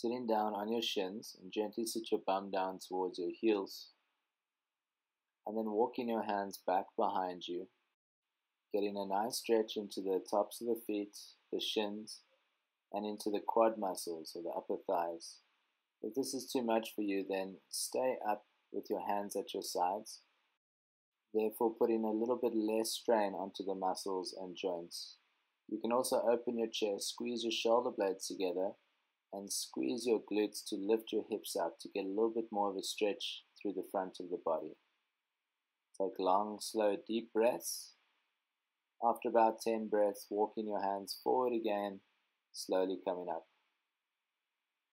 Sitting down on your shins and gently sit your bum down towards your heels. And then walking your hands back behind you, getting a nice stretch into the tops of the feet, the shins, and into the quad muscles or the upper thighs. If this is too much for you, then stay up with your hands at your sides, therefore putting a little bit less strain onto the muscles and joints. You can also open your chest, squeeze your shoulder blades together, and squeeze your glutes to lift your hips up to get a little bit more of a stretch through the front of the body. Take long, slow, deep breaths. After about 10 breaths, walking your hands forward again, slowly coming up.